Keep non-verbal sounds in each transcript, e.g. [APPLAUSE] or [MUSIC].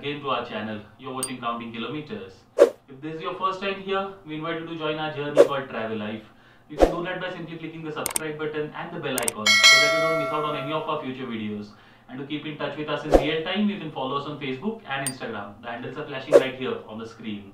our channel. You're watching Counting Kilometers. If this is your first time here, we invite you to join our journey called Travel Life. You can do that by simply clicking the subscribe button and the bell icon so that you don't miss out on any of our future videos. And to keep in touch with us in real time, you can follow us on Facebook and Instagram. The handles are flashing right here on the screen.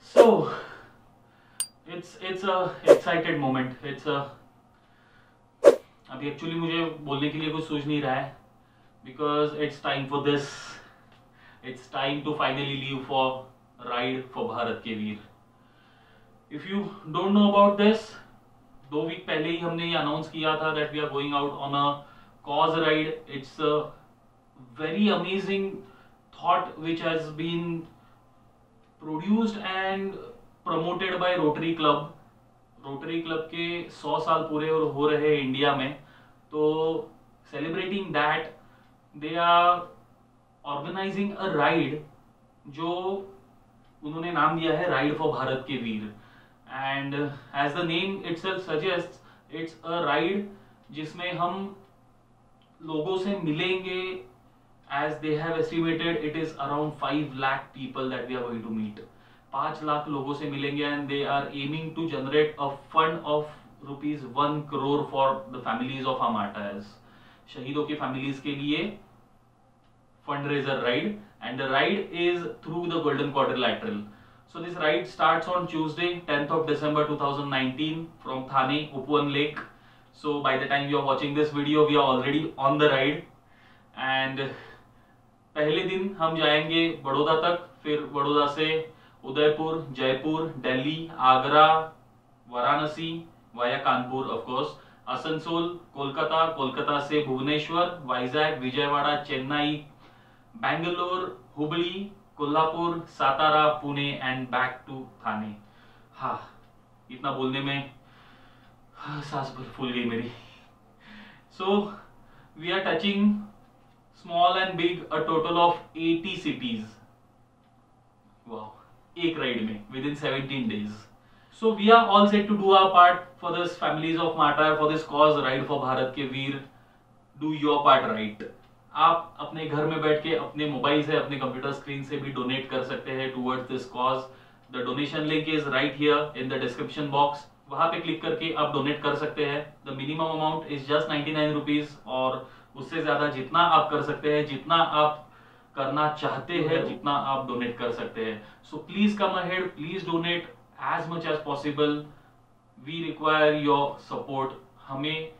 So, it's it's a excited moment. It's a अभी actually मुझे बोलने के लिए कुछ सोच नहीं रहा है because it's time for this it's time to finally leave for ride for Bharat Ke Veer if you don't know about this दो वीक पहले ही हमने ये अनाउंस किया था that we are going out on a cause ride it's a very amazing thought which has been produced and promoted by Rotary Club Rotary Club के 100 साल पूरे और हो रहे इंडिया में. तो celebrating that they are organising a ride, जो उन्होंने नाम दिया है ride for Bharat Ke Veer. And as the name it's suggest it's a ride जिसमें हम लोगों से मिलेंगे as they have estimated it is around five lakh people that we are going to meet पाँच लाख लोगों से मिलेंगे and they are aiming to generate a fund of rupees one crore for the families of our martyrs शहीदों की families के लिए raiser ride and the ride is through the Golden Quadrilateral so, this ride starts on tuesday 10th of december 2019 from thane upwan lake. So, by the time you are watching this video, we are already on the ride. And पहले दिन हम जाएँगे बड़ौदा तक, फिर बड़ौदा से Udaipur, Jaipur, Delhi, Agra, Varanasi, via Kanpur of course Asansol, Kolkata Kolkata से Bhubaneswar Vizag Vijayawada, Chennai Bangalore, Hubli, Kolhapur, Satara, Pune and back to Thane. हाँ इतना बोलने में सांस फूल गई मेरी। So we are touching small and big a total of 80 cities वाह एक राइड में within seventeen days so we are all set to do our part for this families of martyr for this cause ride for Bharat Ke Veer do your part right आप अपने घर में बैठ के अपने मोबाइल से अपने कंप्यूटर स्क्रीन से भी डोनेट कर सकते हैं towards this cause the donation link is right here in the description box वहाँ पे क्लिक करके आप डोनेट कर सकते हैं. The minimum amount is just ninety nine rupees और उससे ज़्यादा जितना आप कर सकते हैं जितना आप करना चाहते हैं जितना आप डोनेट कर सकते हैं. So please come ahead please donate as much as possible we require your support हमें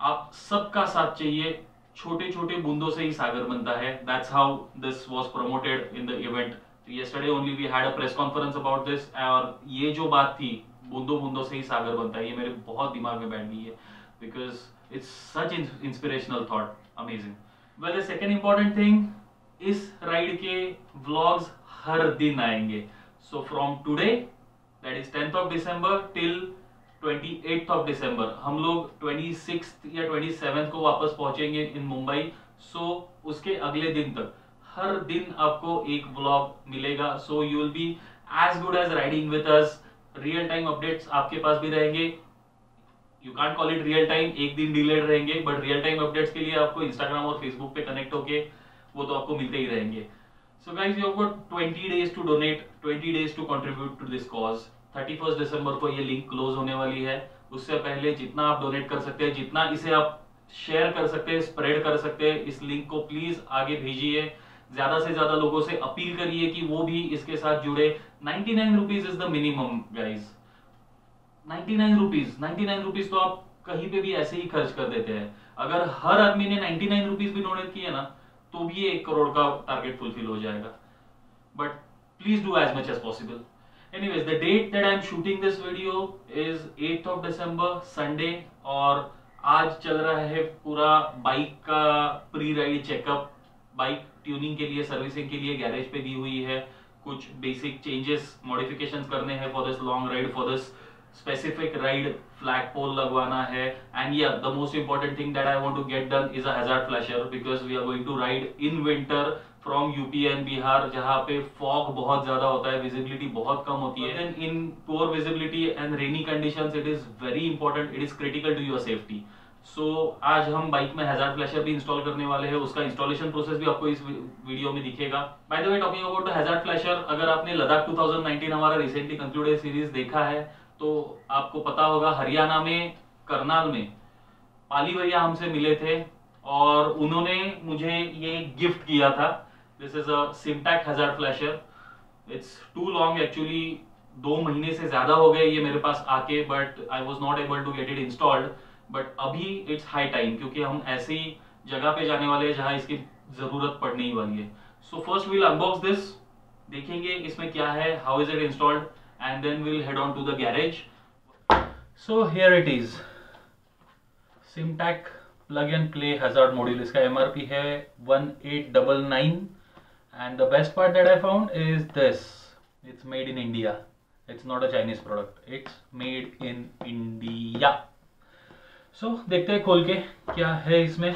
आप सबका साथ चाहिए. छोटे छोटे बूंदों से ही सागर बनता है। That's how this was promoted in the event yesterday only we had a press conference about this, और ये जो बात थी बूंदों बूंदों से ही सागर बनता है, ये मेरे बहुत दिमाग में बैठ गई है because it's such inspirational thought amazing well the second important thing इस राइड के व्लॉग्स हर दिन आएँगे। So from today that is tenth of December till twenty of December हम लोग ट्वेंटी या ट्वेंटी को वापस पहुँचेंगे इन मुंबई सो उसके अगले दिन तक, हर दिन आपको एक ब्लॉग मिलेगा. So you will be as good as riding with us real time updates आपके पास भी रहेंगे. You can't call it real time एक दिन डिलेड रहेंगे बट रियल टाइम अपडेट्स के लिए आपको इंस्टाग्राम और फेसबुक पे कनेक्ट होके वो तो आपको मिलते ही रहेंगे. So guys you have got 20 days to donate 20 days to contribute to this cause 31 दिसंबर को ये लिंक क्लोज होने वाली है। उससे पहले जितना आप डोनेट कर सकते हैं, जितना इसे आप शेयर कर सकते हैं स्प्रेड कर सकते हैं, इस लिंक को प्लीज़ आगे भेजिए। ज़्यादा से ज़्यादा लोगों से अपील करिए कि वो भी इसके साथ जुड़े। 99 rupees is the minimum guys 99 rupees 99 rupees तो आप कहीं पे भी ऐसे ही खर्च कर देते हैं। अगर हर आदमी ने 99 रुपीज़ भी डोनेट किए ना तो भी एक करोड़ का टारगेट फुलफिल हो जाएगा। But please do as much as possible anyways the date that i'm shooting this video is 8th of december sunday और आज चल रहा है पूरा बाइक का pre ride checkup bike tuning के लिए सर्विसिंग के लिए गैरेज पे दी हुई है कुछ बेसिक चेंजेस मॉडिफिकेशंस करने हैं for this long ride for this specific ride flag pole लगवाना है and yeah the most important thing that I want to get done is a hazard flasher because we are going to ride in winter from UP and Bihar जहाँ पे fog बहुत ज़्यादा होता है visibility बहुत कम होती है। Then in poor visibility and rainy conditions, it is very important, it is critical to your safety. सो आज हम बाइक में हैजार्ड फ्लैशर भी इंस्टॉल करने वाले हैं, उसका इंस्टॉलेशन प्रोसेस भी आपको इस वीडियो में दिखेगा। By the way talking about hazard flasher अगर आपने लद्दाख 2019 हमारा रिसेंटली कंक्लूडेड सीरीज़ देखा है तो आपको पता होगा, हरियाणा में, करनाल में पाली भैया हमसे मिले थे, और उन्होंने मुझे ये गिफ्ट किया था। This is a Simtac hazard flasher it's too long actually दो महीने से ज़्यादा हो गए ये मेरे पास आके but I was not able to get it installed but अभी इट्स हाई टाइम क्योंकि हम ऐसी जगह पे जाने वाले हैं जहाँ इसकी ज़रूरत पड़ने ही वाली है। So first will unbox this देखेंगे इसमें क्या है how is it installed and then will head on to the garage so here it is Simtac plug and play hazard module इसका एमआरपी है one eight double nine the best part that I found is this it's made in India it's not a Chinese product it's made in India so so, देखते हैं के क्या है इसमें।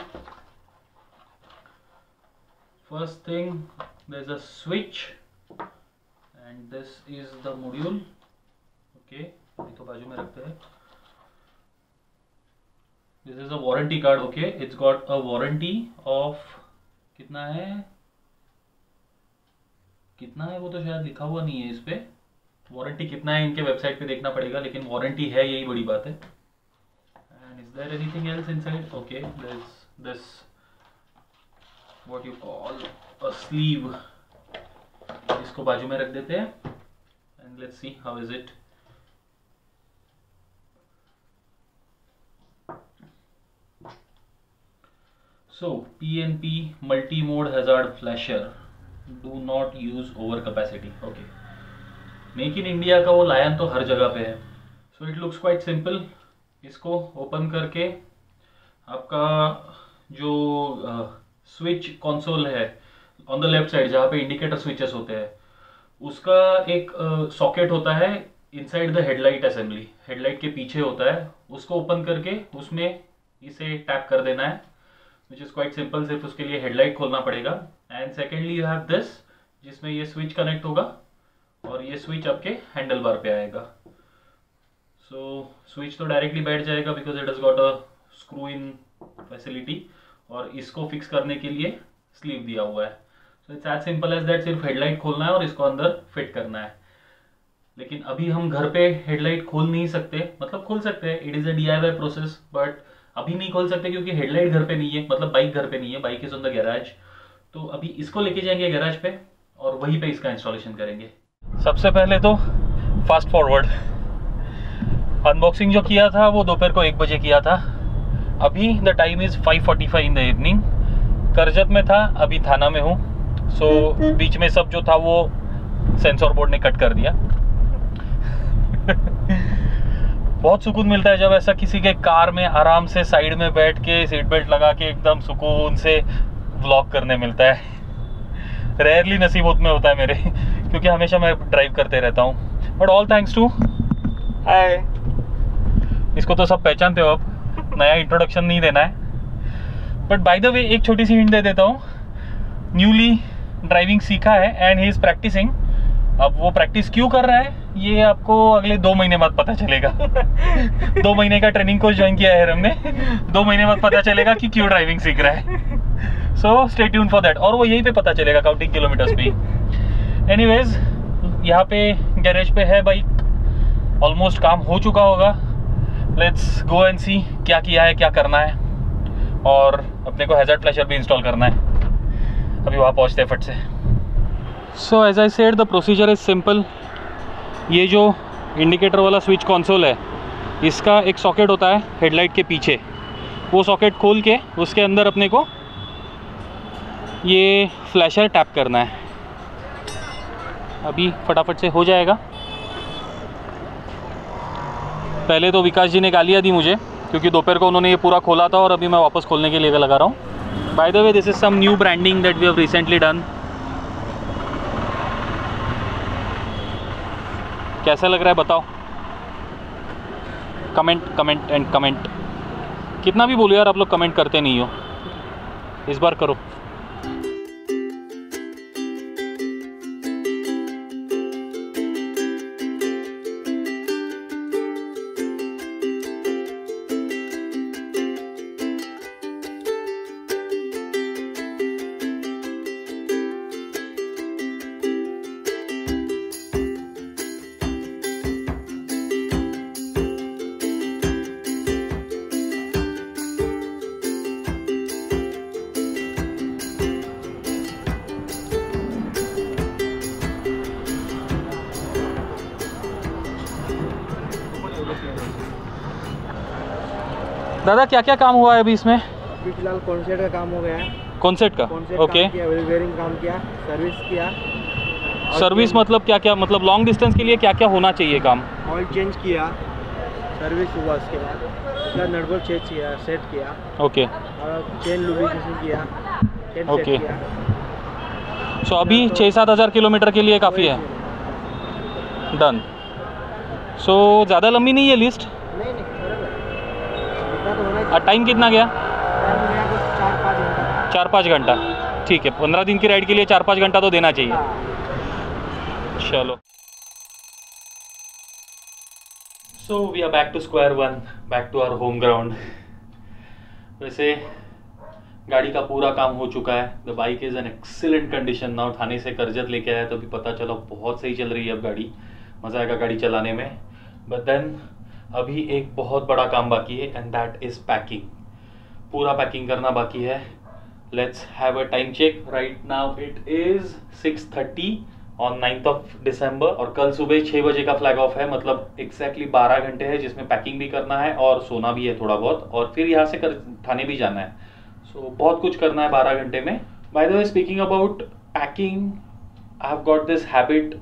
First thing there is a switch and this is the module okay तो बाजू में रखते हैं। This is a warranty card okay it's got a warranty of कितना है? कितना है वो तो शायद लिखा हुआ नहीं है इस पर वारंटी कितना है इनके वेबसाइट पे देखना पड़ेगा, लेकिन वारंटी है, यही बड़ी बात है। And is there anything else inside okay this what you call sleeve इसको बाजू में रख देते हैं। And let's see how is it so P N P multi mode hazard flasher do not use over capacity okay make in India का वो lion तो हर जगह पे है। So it looks quite simple इसको ओपन करके आपका जो स्विच uh, कंसोल है ऑन द लेफ़्ट साइड जहाँ पे इंडिकेटर स्विचेस होते हैं उसका एक सॉकेट uh, होता है inside the headlight assembly headlight के पीछे होता है। उसको ओपन करके उसमें इसे टैप कर देना है। विच इज़ क्वाइट सिंपल सिर्फ़ उसके लिए हेडलाइट खोलना पड़ेगा। And secondly you have this जिसमें ये स्विच कनेक्ट होगा और ये स्विच आपके हैंडल बार पे आएगा। सो so, स्विच तो डायरेक्टली बैठ जाएगा because it is got a screw in facility और इसको फिक्स करने के लिए स्लीव दिया हुआ है। So it's as simple as that सिर्फ़ हेडलाइट खोलना है और इसको अंदर फिट करना है। लेकिन अभी हम घर पे हेडलाइट खोल नहीं सकते मतलब खोल सकते हैं। It is a the process but अभी नहीं खोल सकते क्योंकि हेडलाइट घर पे नहीं है मतलब बाइक घर पे नहीं है bike is on the garage तो अभी इसको लेके जाएँगे गैराज पे और वहीं पे इसका इंस्टॉलेशन करेंगे। सबसे पहले तो फास्ट फॉरवर्ड अनबॉक्सिंग जो किया था वो दोपहर को एक बजे किया था। अभी the time is 5:45 in the evening Karjat में था अभी थाना में हूँ। सो so, बीच में सब जो था वो सेंसर बोर्ड ने कट कर दिया। [LAUGHS] बहुत सुकून मिलता है जब ऐसा किसी के कार में आराम से साइड में बैठ के सीट बेल्ट लगा के एकदम सुकून से व्लॉग करने मिलता है। रेयरली नसीबत में होता है मेरे क्योंकि हमेशा मैं ड्राइव करते रहता हूँ। But all thanks to hi इसको तो सब पहचानते हो अब नया इंट्रोडक्शन नहीं देना है। बट बाय द वे एक छोटी सी हिंट दे देता हूँ। न्यूली ड्राइविंग सीखा है एंड ही इज़ प्रैक्टिसिंग अब वो प्रैक्टिस क्यों कर रहा है? ये आपको अगले दो महीने बाद पता चलेगा। [LAUGHS] दो महीने का ट्रेनिंग कोर्स ज्वाइन किया है हमने। दो महीने बाद पता चलेगा कि क्यों ड्राइविंग सीख रहा है। So stay tune for that और वो यहीं पे पता चलेगा काउंटिंग किलोमीटर्स पे एनीवेज यहाँ पे गैरेज पे है बाइक ऑलमोस्ट काम हो चुका होगा। लेट्स गो एंड सी क्या किया है, क्या करना है। और अपने को हैजर्ड फ्लैशर भी इंस्टॉल करना है। अभी वहाँ पहुँचते हैं फट से। So as I said the procedure is simple ये जो इंडिकेटर वाला स्विच कंसोल है, इसका एक सॉकेट होता है हेडलाइट के पीछे। वो सॉकेट खोल के उसके अंदर अपने को ये फ्लैशर टैप करना है। अभी फटाफट से हो जाएगा। पहले तो विकास जी ने गालियाँ दी मुझे, क्योंकि दोपहर को उन्होंने ये पूरा खोला था और अभी मैं वापस खोलने के लिए लगा रहा हूँ। By the way this is some new branding that we have recently done कैसा लग रहा है बताओ? कमेंट कमेंट एंड कमेंट कितना भी बोलो यार, आप लोग कमेंट करते नहीं हो। इस बार करो। दादा क्या क्या काम हुआ है अभी इसमें? अभी फ़िलहाल कॉन्सेट का काम हो गया है। कॉन्सेट का? ओके किया काम किया सर्विस किया। सर्विस मतलब क्या क्या मतलब लॉन्ग डिस्टेंस के लिए क्या क्या होना चाहिए काम? ऑयल चेंज किया। सर्विस हुआ उसके बाद। नटबोल्ट चेंज किया सेट किया। ओके और चेन लुब्रिकेशन किया। चेन. किया। सो अभी छः सात हज़ार किलोमीटर के लिए काफ़ी है। डन सो ज़्यादा लंबी नहीं है लिस्ट नहीं नहीं बराबर है। इतना तो होना ही और टाइम कितना गया? चार पाँच घंटा। ठीक है, पंद्रह दिन की राइड के लिए चार पाँच घंटा तो देना चाहिए। चलो। So we are back to square one back to our home ground वैसे, गाड़ी का पूरा काम हो चुका है। The bike is an excellent condition now Thane से करजत लेके आया तो अभी पता चला, बहुत सही चल रही है अब गाड़ी। मज़ा आएगा गाड़ी चलाने में। बट देन अभी एक बहुत बड़ा काम बाकी है एंड दैट इज़ पैकिंग पूरा पैकिंग करना बाकी है. Let's have a time check right now it is 6:30 on ninth of December और कल सुबह 6 बजे का फ्लैग ऑफ़ है मतलब एग्जैक्टली 12 घंटे है जिसमें पैकिंग भी करना है और सोना भी है थोड़ा बहुत और फिर यहाँ से कर थाने भी जाना है. सो so, बहुत कुछ करना है 12 घंटे में. By the way speaking about packing I have got this habit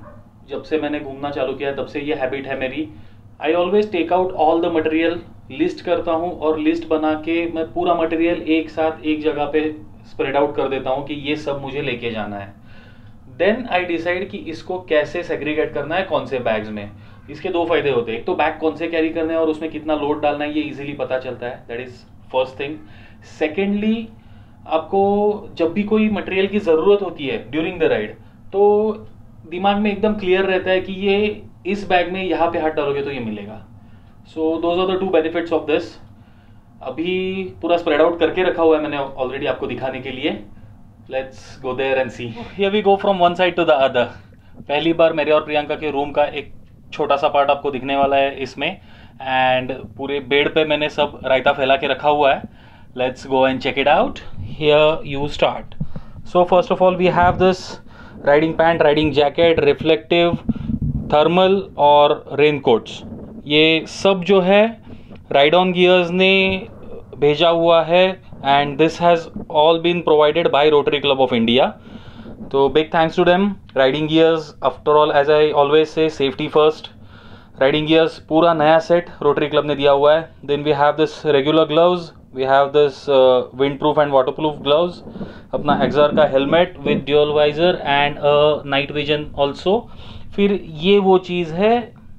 जब से मैंने घूमना चालू किया तब से ये हैबिट है मेरी. I always take out all the material list करता हूँ और लिस्ट बना के मैं पूरा मटेरियल एक साथ एक जगह पे स्प्रेड आउट कर देता हूँ कि ये सब मुझे लेके जाना है। देन आई डिसाइड कि इसको कैसे सेग्रीगेट करना है, कौन से बैग्स में। इसके दो फ़ायदे होते हैं। एक तो बैग कौन से कैरी करने हैं और उसमें कितना लोड डालना है, ये इजीली पता चलता है। That is first thing secondly आपको जब भी कोई मटेरियल की ज़रूरत होती है ड्यूरिंग द राइड तो दिमाग में एकदम क्लियर रहता है कि ये इस बैग में यहाँ पे हाथ डालोगे तो ये मिलेगा। So those are the two benefits of this अभी पूरा स्प्रेड आउट करके रखा हुआ है मैंने ऑलरेडी आपको दिखाने के लिए। Let's go there and see here we go from one side to the other पहली बार मेरे और प्रियंका के रूम का एक छोटा सा पार्ट आपको दिखने वाला है इसमें। एंड पूरे बेड पे मैंने सब रायता फैला के रखा हुआ है। Let's go and check it out here you start so first of all we have this riding pant riding jacket reflective thermal और रेन कोट्स ये सब जो है राइड ऑन गियर्स ने भेजा हुआ है and this has all been provided by Rotary Club of India तो big thanks to them riding gears after all as I always say safety first riding gears पूरा नया सेट रोटरी क्लब ने दिया हुआ है। Then we have this regular gloves we have this wind proof and water proof gloves अपना Axor का helmet with dual visor and night vision also फिर ये वो चीज़ है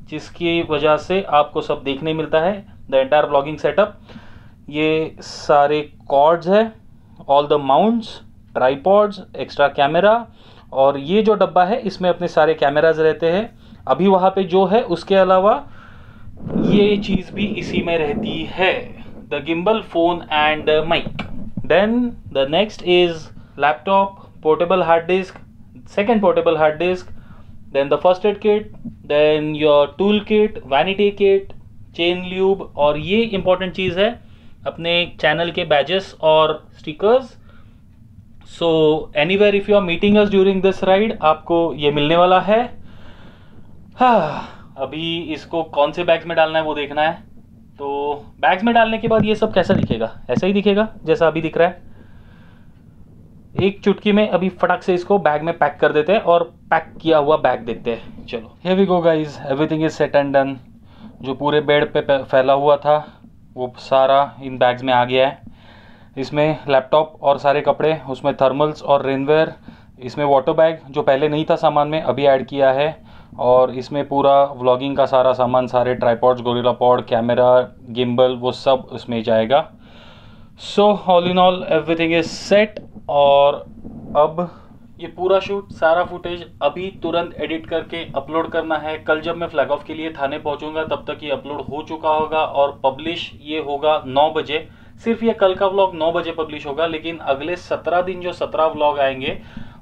जिसकी वजह से आपको सब देखने मिलता है द एंटायर ब्लॉगिंग सेटअप ये सारे कॉर्ड्स है all the mounts tripods extra camera और ये जो डब्बा है, इसमें अपने सारे कैमराज रहते हैं। अभी वहाँ पे जो है, उसके अलावा ये चीज़ भी इसी में रहती है the gimbal phone and mike then the next is laptop portable hard disk second portable hard disk then the first aid kit, then your tool kit, vanity kit, chain lube, और ये important चीज़ है अपने channel के badges और stickers so anywhere if you are meeting us during this ride आपको ये मिलने वाला है। हाँ अभी इसको कौन से बैग्स में डालना है वो देखना है। तो बैग्स में डालने के बाद ये सब कैसा दिखेगा? ऐसा ही दिखेगा जैसा अभी दिख रहा है। एक चुटकी में अभी फटाक से इसको बैग में पैक कर देते हैं और पैक किया हुआ बैग देते हैं। चलो। Hey we go guys everything is set and done जो पूरे बेड पे फैला हुआ था, वो सारा इन बैग्स में आ गया है। इसमें लैपटॉप और सारे कपड़े, उसमें थर्मल्स और रेनवेयर इसमें वाटर बैग जो पहले नहीं था सामान में, अभी ऐड किया है। और इसमें पूरा व्लॉगिंग का सारा सामान, सारे tripods gorilla pod camera gimbal वो सब उसमें जाएगा। So all in all everything is set और अब ये पूरा शूट सारा फुटेज अभी तुरंत एडिट करके अपलोड करना है। कल जब मैं फ्लैग ऑफ़ के लिए थाने पहुंचूँगा, तब तक ये अपलोड हो चुका होगा और पब्लिश ये होगा नौ बजे। सिर्फ़ ये कल का व्लॉग नौ बजे पब्लिश होगा, लेकिन अगले सत्रह दिन जो सत्रह व्लॉग आएँगे,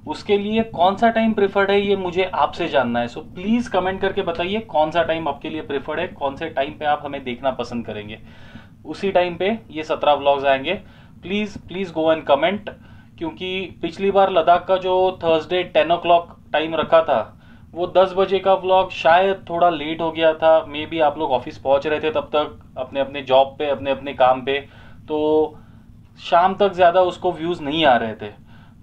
उसके लिए कौन सा टाइम प्रेफर्ड है, ये मुझे आपसे जानना है। सो प्लीज़ कमेंट करके बताइए कौन सा टाइम आपके लिए प्रेफर्ड है, कौन से टाइम पे आप हमें देखना पसंद करेंगे। उसी टाइम पे ये सत्रह ब्लॉग्स आएँगे। Please please go and comment क्योंकि पिछली बार लद्दाख का जो थर्सडे टेन ओ टाइम रखा था, वो दस बजे का ब्लॉग शायद थोड़ा लेट हो गया था। मे बी आप लोग ऑफ़िस पहुँच रहे थे तब तक अपने अपने जॉब पे अपने अपने काम पे तो शाम तक ज़्यादा उसको व्यूज़ नहीं आ रहे थे।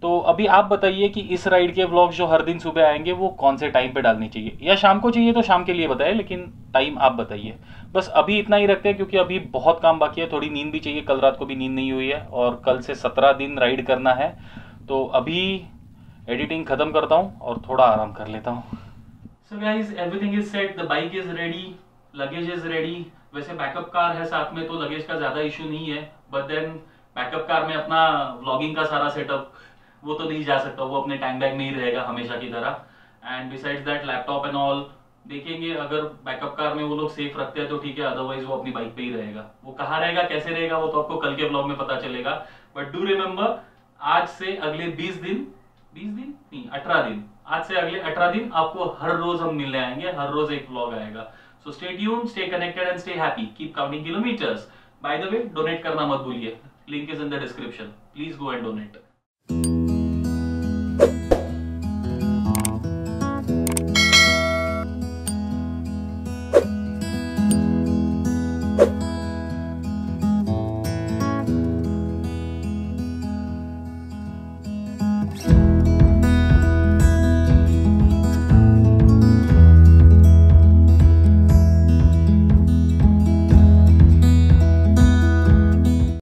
तो अभी आप बताइए कि इस राइड के व्लॉग जो हर दिन सुबह आएँगे वो कौन से टाइम पे डालने चाहिए? या शाम को चाहिए तो शाम के लिए बताइए लेकिन टाइम आप बताइए। बस अभी इतना ही रखते हैं क्योंकि अभी बहुत काम बाकी है। थोड़ी नींद भी चाहिए। कल रात को भी नींद नहीं हुई है और कल से सत्रह दिन राइड करना है। तो अभी एडिटिंग ख़त्म करता हूँ और थोड़ा आराम कर लेता हूँ। So guys, everything is set. The bike is ready. Luggage is ready. वैसे बैकअप कार है साथ में तो लगेज का ज़्यादा इशू नहीं है। बट देन बैकअप कार में अपना व्लॉगिंग का सारा सेटअप वो तो नहीं जा सकता, वो अपने टैंक बैग में ही रहेगा हमेशा की तरह। And besides that laptop and all देखेंगे अगर बैकअप कार में वो लोग सेफ़ रखते हैं तो ठीक है अदरवाइज़ वो अपनी बाइक पे ही रहेगा। वो कहाँ रहेगा, कैसे रहेगा, वो तो आपको कल के ब्लॉग में पता चलेगा। बट डू रिमेम्बर आज से अगले 20 दिन 20 दिन? नहीं 18 दिन। आज से अगले 18 दिन आपको हर रोज हम मिलने आएँगे, हर रोज एक ब्लॉग आएगा। So stay tune stay connected and stay happy keep counting kilometres by the way donate करना मत भूलिए। Link is in the description please go and donate